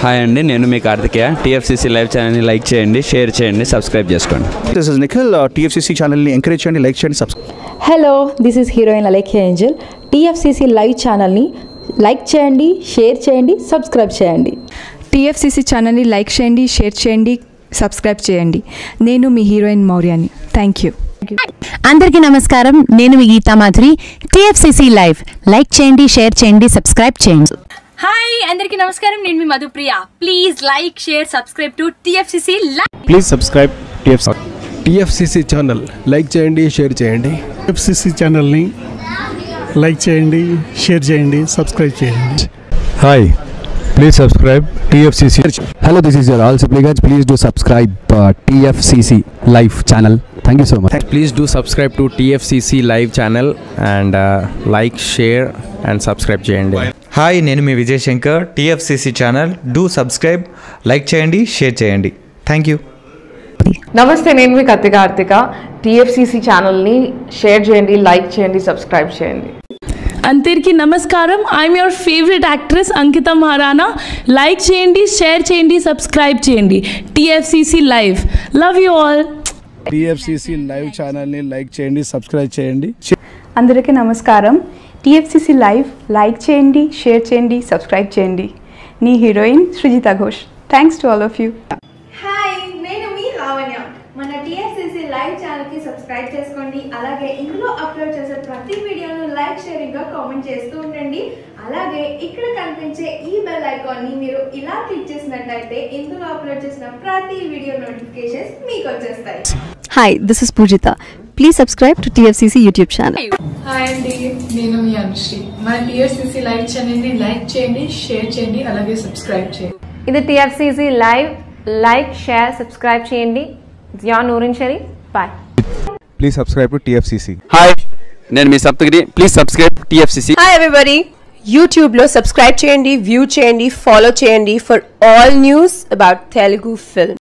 Hi అండి నేను మీ కార్తికేయ. టీఎఫ్సీసీ లైవ్ ఛానల్ని లైక్ చేయండి షేర్ చేయండి సబ్స్క్రైబ్ చేసుకోండి. దిస్ ఇస్ నిఖిల్ టీఎఫ్సీసీ ఛానల్ని ఎంకరేజ్ చేయండి లైక్ చేయండి subscribe hello this is heroine Alekhya angel TFCC live ఛానల్ని లైక్ చేయండి షేర్ చేయండి సబ్స్క్రైబ్ చేయండి. టీఎఫ్సీసీ ఛానల్ని లైక్ చేయండి షేర్ చేయండి సబ్స్క్రైబ్ చేయండి. నేను మీ హీరోయిన్ మౌర్యాని. థ్యాంక్ యూ అందరికీ నమస్కారం. నేను మీ Geeta Madhuri TFCC live. Like చేయండి షేర్ చేయండి సబ్స్క్రైబ్ చేయండి. హాయ్ అందరికీ నమస్కారం. నేను మీ Madhupriya. Please like share subscribe to TFCC please subscribe TF TFCC channel like చేయండి షేర్ చేయండి. ఎఫ్సిసి ఛానల్ని లైక్ చేయండి షేర్ చేయండి సబ్స్క్రైబ్ చేయండి. Hi please subscribe TFCC hello this is your all సిప్లిగన్స్ please do subscribe TFCC live channel thank you so much please do subscribe to TFCC live channel and like share and subscribe చేయండి. Hi నేను మీ Vijay Shankar TFCC channel. Do subscribe like చేయండి share చేయండి. Thank you నమస్తే నేను మీ Kathi Karthika TFCC ఛానల్ని share చేయండి like చేయండి సబ్స్క్రైబ్ చేయండి. అందరికీ నమస్కారం. I'm your favourite actress Ankita Maharana like చేయండి షేర్ చేయండి సబ్స్క్రైబ్ చేయండి. TFCC live love you all TFCC live ఛానల్ని లైక్ చేయండి సబ్స్క్రైబ్ చేయండి. అందరికీ నమస్కారం. టీఎఫ్సీసీ లైవ్ లైక్ చేయండి షేర్ చేయండి సబ్స్క్రైబ్ చేయండి. నీ heroine Srujitha Ghosh. Thanks to all of you hi నేను మీ లావణ్య. మన టిఎస్సిసి లైవ్ ఛానల్కి సబ్స్క్రైబ్ చేసుకోండి. అలాగే ఇందులో అప్లోడ్ చేసే ప్రతి వీడియోను లైక్ షేరింగ్గా కామెంట్ చేస్తూ ఉండండి. అలాగే ఇక్కడ కనిపించే ఈ బెల్ ఐకాన్ని మీరు ఇలా క్లిక్ చేసినట్లయితే ఇందులో అప్లోడ్ చేసిన ప్రతి వీడియో నోటిఫికేషన్స్ మీకు వచ్చేస్తాయి. Hi this is Poojitha please subscribe to TFCC YouTube channel hi అండి నేను మీ అనుశ్రీ. మన టీఎఫ్సిసి లైవ్ ఛానల్ని లైక్ చేయండి షేర్ చేయండి అలాగే సబ్స్క్రైబ్ చేయండి. ఇది TFCC live like share subscribe చేయండి. Jiya Noorin bye please subscribe to TFCC hi నేను మీ Saptagiri. Please subscribe TFCC hi everybody యూట్యూబ్లో సబ్స్క్రైబ్ చేయండి వ్యూ చేయండి ఫాలో చేయండి for all news about Telugu film